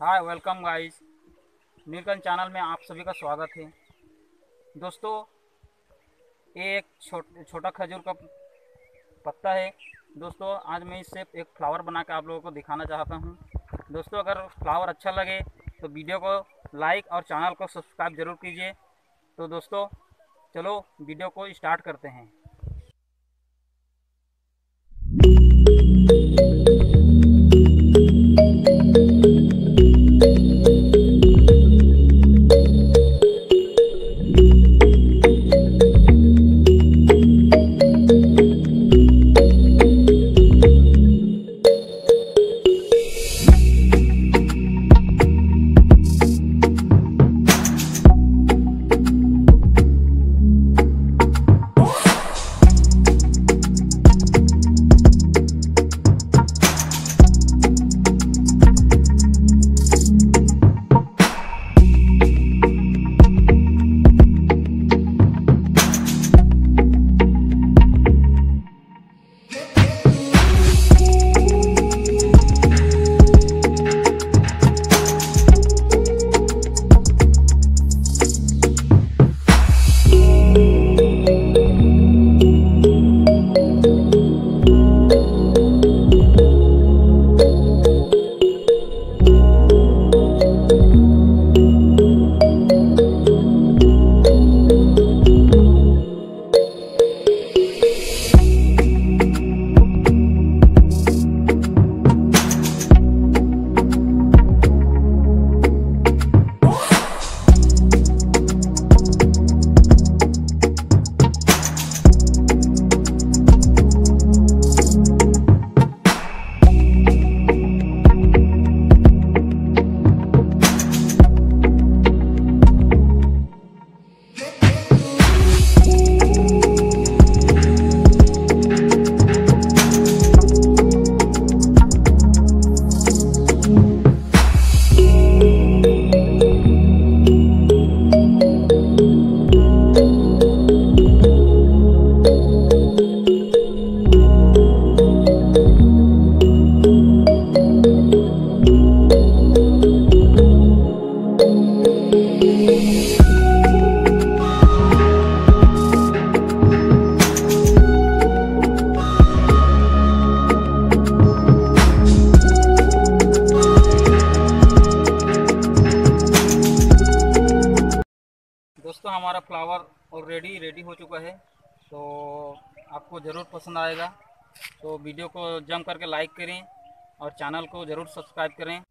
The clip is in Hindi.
Hi welcome guys. Neelkanth channel में आप सभी का स्वागत है। दोस्तों ये एक छोट, छोटा खजूर का पत्ता है। दोस्तों आज मैं इससे एक फ्लावर बना के आप लोगों को दिखाना चाहता हूँ। दोस्तों अगर फ्लावर अच्छा लगे तो वीडियो को लाइक और चैनल को सब्सक्राइब ज़रूर कीजिए। तो दोस्तों चलो वीडियो को स्टार्ट करते हैं। दोस्तों, हमारा फ्लावर ऑलरेडी रेडी हो चुका है। तो आपको ज़रूर पसंद आएगा। तो वीडियो को जम करके लाइक करें और चैनल को ज़रूर सब्सक्राइब करें।